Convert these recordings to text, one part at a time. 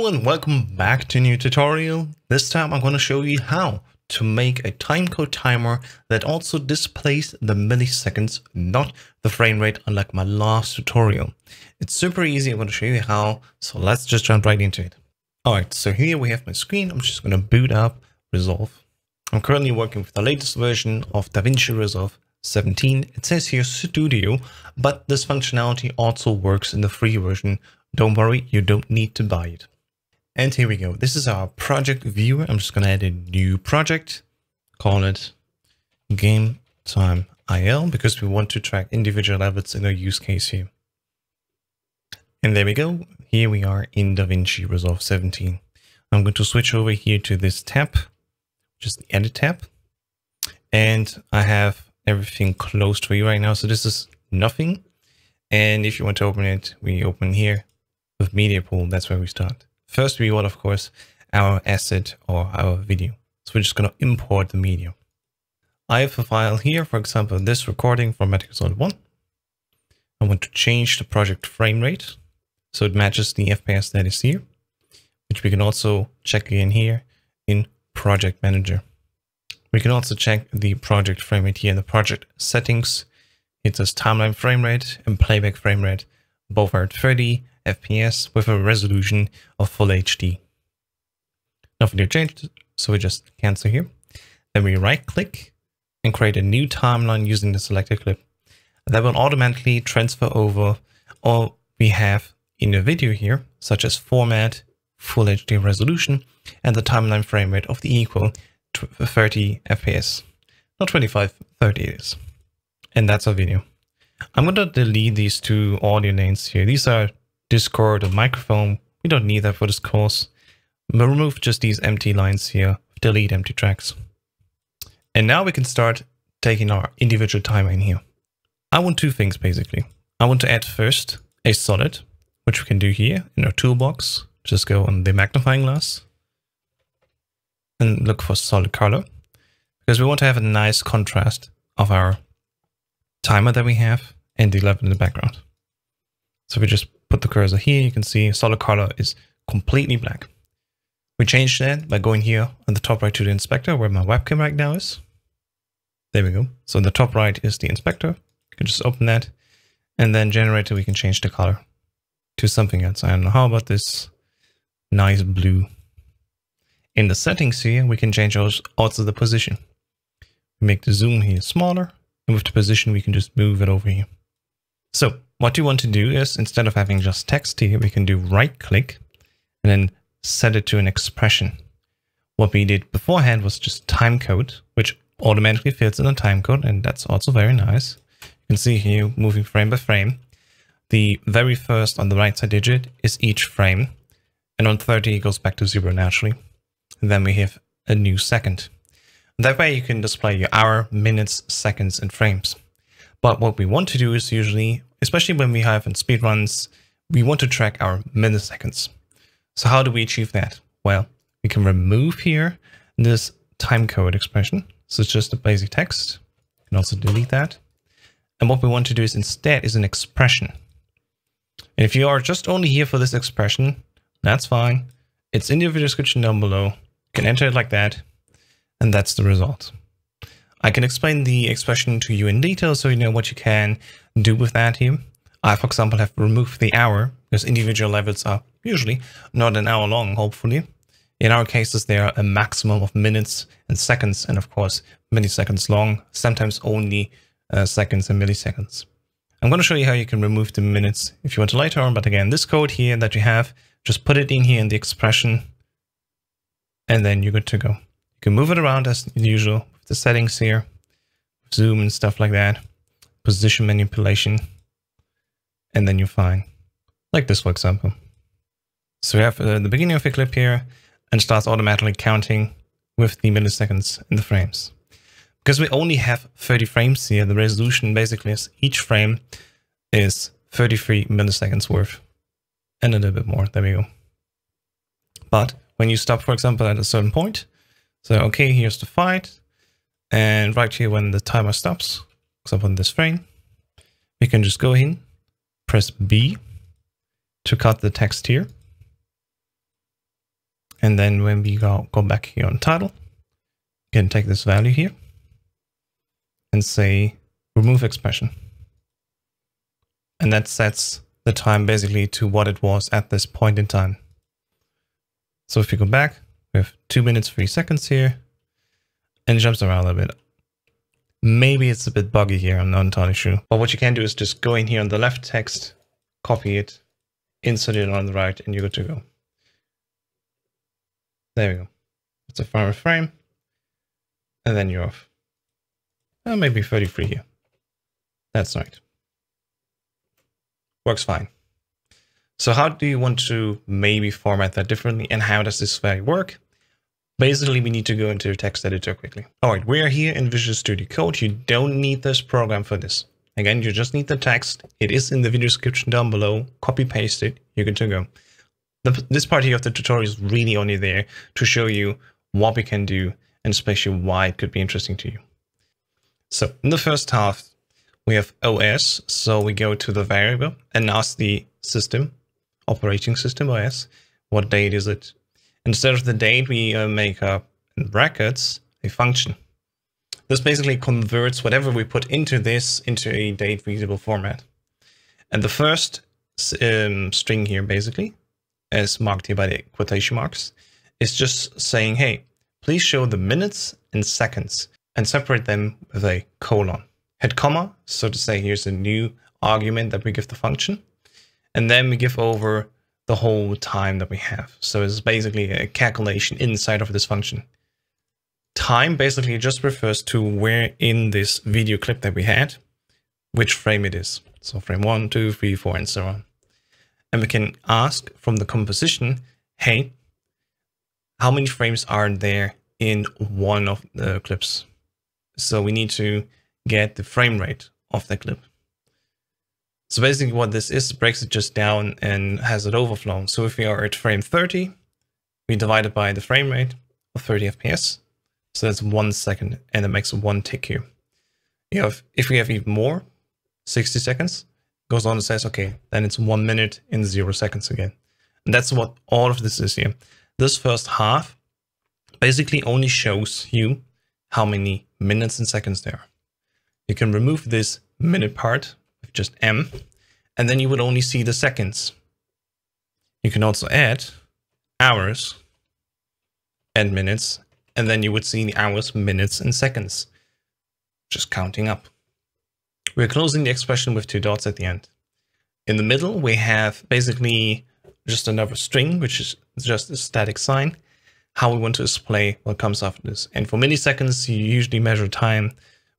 Hello and welcome back to a new tutorial. This time I'm going to show you how to make a timecode timer that also displays the milliseconds, not the frame rate unlike my last tutorial. It's super easy. I'm going to show you how. So let's just jump right into it. Alright, so here we have my screen. I'm just going to boot up Resolve. I'm currently working with the latest version of DaVinci Resolve 17. It says here Studio, but this functionality also works in the free version. Don't worry, you don't need to buy it. And here we go. This is our project viewer. I'm just going to add a new project, call it game time IL because we want to track individual levels in a use case here. And there we go. Here we are in DaVinci Resolve 17. I'm going to switch over here to this tab, just the edit tab. And I have everything closed for you right now. So this is nothing. And if you want to open it, we open here with media pool. That's where we start. First, we want, of course, our asset or our video. So we're just going to import the media. I have a file here, for example, this recording from Metal Solid 1. I want to change the project frame rate so it matches the FPS that is here, which we can also check in here in Project Manager. We can also check the project frame rate here in the project settings. It says timeline frame rate and playback frame rate. Both are at 30 FPS with a resolution of full HD. Nothing to change, so we just cancel here. Then we right click and create a new timeline using the selected clip. That will automatically transfer over all we have in the video here, such as format, full HD resolution, and the timeline frame rate of the equal 30 FPS. Not 25, 30 it is. And that's our video. I'm going to delete these two audio lanes here. These are Discord or microphone. We don't need that for this course. We'll remove just these empty lines here. Delete empty tracks. And now we can start taking our individual timer in here. I want two things basically. I want to add first a solid, which we can do here in our toolbox. Just go on the magnifying glass and look for solid color because we want to have a nice contrast of our timer that we have and the level in the background. So we just put the cursor here. You can see solid color is completely black. We change that by going here on the top right to the inspector where my webcam right now is. There we go. So in the top right is the inspector. You can just open that and then generator, we can change the color to something else. I don't know. How about this nice blue? In the settings here, we can change also the position. Make the zoom here smaller, and with the position, we can just move it over here. So what you want to do is, instead of having just text here, we can do right click and then set it to an expression. What we did beforehand was just time code, which automatically fills in a time code, and that's also very nice. You can see here, moving frame by frame. The very first on the right side digit is each frame, and on 30 it goes back to zero naturally then we have a new second. That way you can display your hour, minutes, seconds, and frames. But what we want to do is usually, especially when we have in speedruns, we want to track our milliseconds. So how do we achieve that? Well, we can remove here this timecode expression. So it's just a basic text. You can also delete that. And what we want to do is instead is an expression. And if you are just only here for this expression, that's fine. It's in the video description down below You can enter it like that, and that's the result. I can explain the expression to you in detail so you know what you can do with that here. I, for example, have removed the hour because individual levels are usually not an hour long, hopefully. In our cases, they are a maximum of minutes and seconds, and of course, milliseconds long, sometimes only uh, seconds and milliseconds. I'm going to show you how you can remove the minutes if you want to later on, but again, this code here that you have, just put it in here in the expression and then you're good to go. You can move it around as usual with the settings here, zoom and stuff like that, position manipulation, and then you're fine. Like this, for example. So we have uh, the beginning of the clip here and starts automatically counting with the milliseconds in the frames. Because we only have 30 frames here, the resolution basically is each frame is 33 milliseconds worth and a little bit more. There we go. But when you stop, for example, at a certain point. So, okay, here's the fight. And right here, when the timer stops, example, in this frame, we can just go in, press B to cut the text here. And then when we go, go back here on title, you can take this value here and say remove expression. And that sets the time basically to what it was at this point in time. So if you go back, we have two minutes, three seconds here, and it jumps around a little bit. Maybe it's a bit buggy here, I'm not entirely sure. But what you can do is just go in here on the left text, copy it, insert it on the right, and you're good to go. There we go. It's a final frame, and then you're off. Uh, maybe 33 here. That's right. Works fine. So how do you want to maybe format that differently and how does this value work? Basically, we need to go into text editor quickly. All right, we are here in Visual Studio Code. You don't need this program for this. Again, you just need the text. It is in the video description down below. Copy paste it. You're good to go. The, this part here of the tutorial is really only there to show you what we can do and especially why it could be interesting to you. So in the first half, we have OS. So we go to the variable and ask the system, operating system OS, what date is it? Instead of the date, we uh, make a in brackets a function. This basically converts whatever we put into this into a date readable format. And the first um, string here basically, as marked here by the quotation marks, is just saying, hey, please show the minutes and seconds and separate them with a colon. Hit comma, so to say, here's a new argument that we give the function. And then we give over the whole time that we have. So it's basically a calculation inside of this function. Time basically just refers to where in this video clip that we had, which frame it is. So frame one, two, three, four, and so on. And we can ask from the composition, hey, how many frames are there in one of the clips? So we need to get the frame rate of the clip. So basically what this is, breaks it just down and has it overflown. So if we are at frame 30, we divide it by the frame rate of 30 FPS. So that's one second and it makes one tick here. You have, if we have even more, 60 seconds, goes on and says, okay, then it's one minute in zero seconds again. And that's what all of this is here. This first half basically only shows you how many minutes and seconds there are. You can remove this minute part just M, and then you would only see the seconds. You can also add hours and minutes, and then you would see the hours, minutes, and seconds, just counting up. We're closing the expression with two dots at the end. In the middle, we have basically just another string, which is just a static sign, how we want to display what comes after this. And for milliseconds, you usually measure time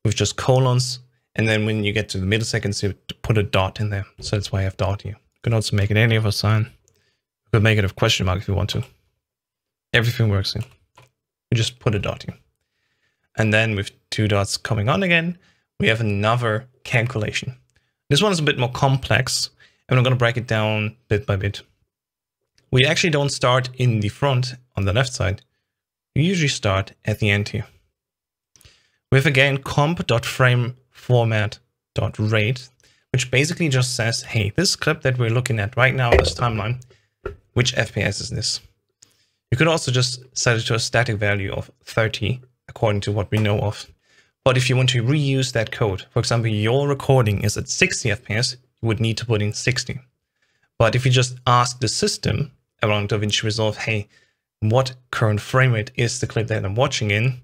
with just colons, and then when you get to the milliseconds, you put a dot in there. So that's why I have dot here. You can also make it any other sign. You could make it a question mark if you want to. Everything works here. You just put a dot here. And then with two dots coming on again, we have another calculation. This one is a bit more complex, and I'm going to break it down bit by bit. We actually don't start in the front on the left side. We usually start at the end here. We have again comp.frame format.rate, which basically just says, hey, this clip that we're looking at right now, this timeline, which FPS is this? You could also just set it to a static value of 30, according to what we know of. But if you want to reuse that code, for example, your recording is at 60 FPS, you would need to put in 60. But if you just ask the system around DaVinci Resolve, hey, what current frame rate is the clip that I'm watching in,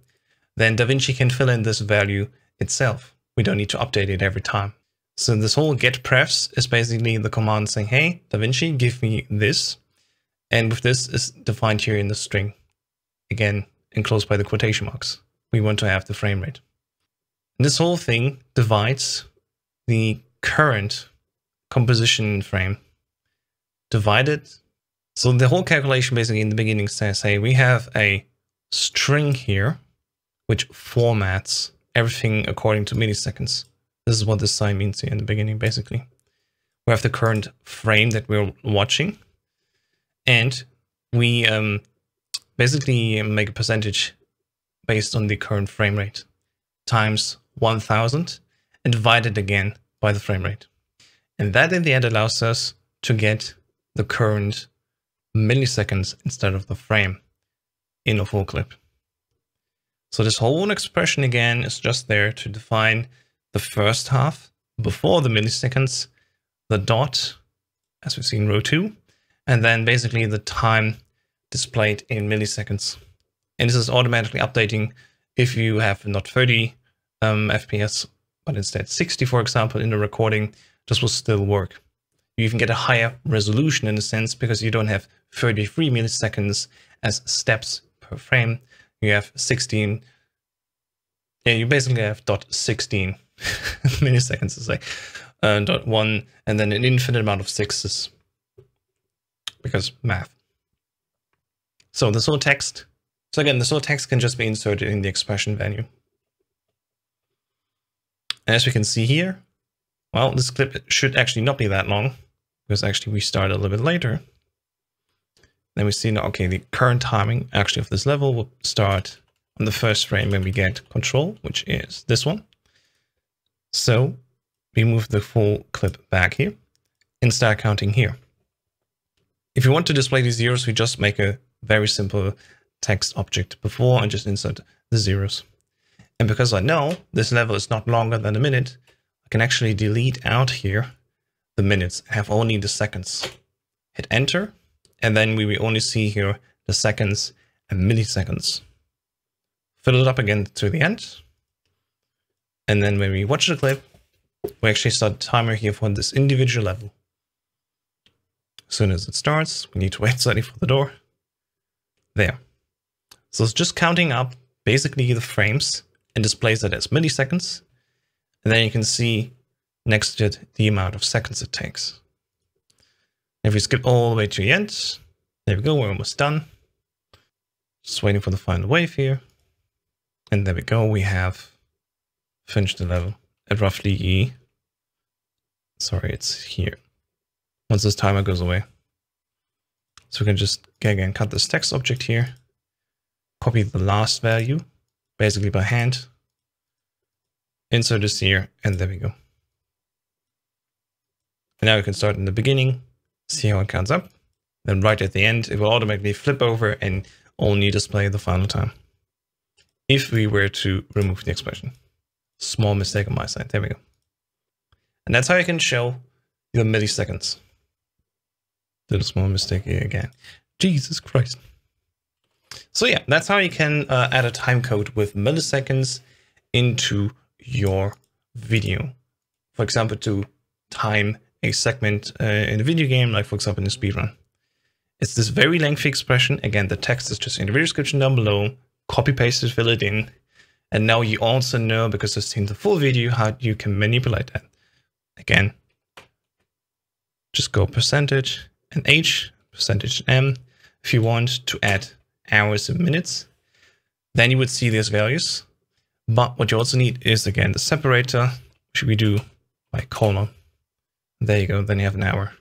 then DaVinci can fill in this value itself. We don't need to update it every time. So this whole get prefs is basically the command saying, hey, DaVinci, give me this. And with this is defined here in the string. Again, enclosed by the quotation marks. We want to have the frame rate. And this whole thing divides the current composition frame divided. So the whole calculation basically in the beginning says, hey, we have a string here, which formats everything according to milliseconds. This is what this sign means here in the beginning, basically. We have the current frame that we're watching, and we um, basically make a percentage based on the current frame rate times 1000 and divided again by the frame rate. And that in the end allows us to get the current milliseconds instead of the frame. in a full clip. So this whole expression again is just there to define the first half before the milliseconds, the dot, as we see in row two, and then basically the time displayed in milliseconds. And this is automatically updating if you have not 30 um, FPS, but instead 60, for example, in the recording, this will still work. You even get a higher resolution in a sense because you don't have 33 milliseconds as steps per frame. You have 16. Yeah, you basically have dot 16 milliseconds to say, uh, dot one, and then an infinite amount of sixes because math. So this whole text. So again, this whole text can just be inserted in the expression value. And as we can see here, well, this clip should actually not be that long because actually we start a little bit later. Then we see now, okay, the current timing actually of this level will start on the first frame when we get control, which is this one. So we move the full clip back here and start counting here. If you want to display these zeros, we just make a very simple text object before and just insert the zeros. And because I know this level is not longer than a minute, I can actually delete out here the minutes, have only the seconds. Hit enter, and then we will only see here the seconds and milliseconds. Fill it up again to the end. And then when we watch the clip, we actually start the timer here for this individual level. As soon as it starts, we need to wait slightly for the door. There. So it's just counting up basically the frames and displays it as milliseconds. And then you can see next to it the amount of seconds it takes. If we skip all the way to the end, there we go, we're almost done. Just waiting for the final wave here. And there we go, we have finished the level at roughly E. Sorry, it's here. Once this timer goes away. So we can just again cut this text object here, copy the last value, basically by hand, insert this here, and there we go. And now we can start in the beginning, see how it counts up. Then right at the end, it will automatically flip over and only display the final time. If we were to remove the expression. Small mistake on my side. There we go. And that's how you can show the milliseconds. Did a small mistake here again. Jesus Christ. So yeah, that's how you can uh, add a time code with milliseconds into your video. For example, to time a segment uh, in a video game, like for example in a speedrun. It's this very lengthy expression. Again, the text is just in the video description down below. Copy paste it, fill it in. And now you also know, because you've seen the full video, how you can manipulate that. Again, just go percentage and H, percentage M, if you want to add hours and minutes. Then you would see these values. But what you also need is, again, the separator, which we do by colon. There you go, then you have an hour.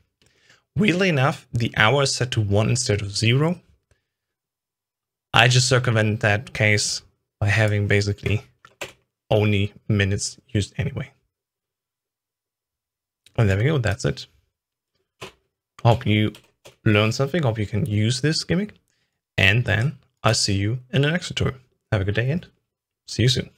Weirdly enough, the hour is set to 1 instead of 0. I just circumvent that case by having basically only minutes used anyway. And there we go, that's it. Hope you learned something, hope you can use this gimmick. And then I'll see you in the next tutorial. Have a good day and see you soon.